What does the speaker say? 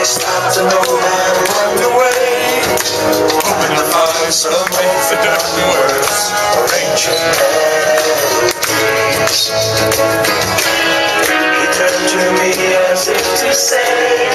I stopped an old man and walked away, hoping to find some forgotten words or ancient melodies. He turned to me as if to say,